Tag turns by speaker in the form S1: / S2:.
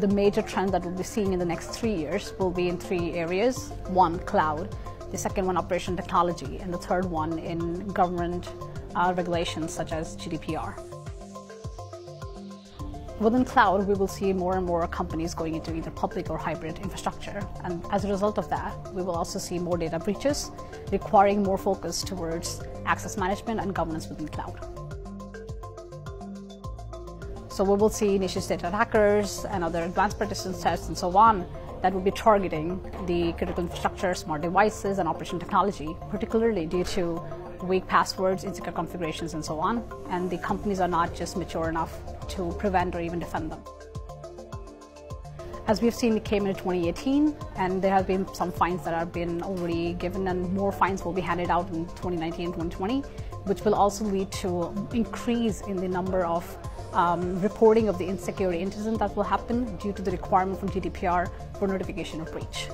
S1: the major trend that we'll be seeing in the next three years will be in three areas. One, cloud. The second one, operation technology. And the third one in government uh, regulations such as GDPR. Within cloud, we will see more and more companies going into either public or hybrid infrastructure. And as a result of that, we will also see more data breaches, requiring more focus towards access management and governance within cloud. So we will see nation state attackers and other advanced persistence tests and so on that will be targeting the critical infrastructure, smart devices, and operation technology, particularly due to weak passwords, insecure configurations, and so on. And the companies are not just mature enough to prevent or even defend them. As we've seen, it came in 2018, and there have been some fines that have been already given, and more fines will be handed out in 2019 and 2020, which will also lead to increase in the number of um, reporting of the insecure incident that will happen due to the requirement from GDPR for notification of breach.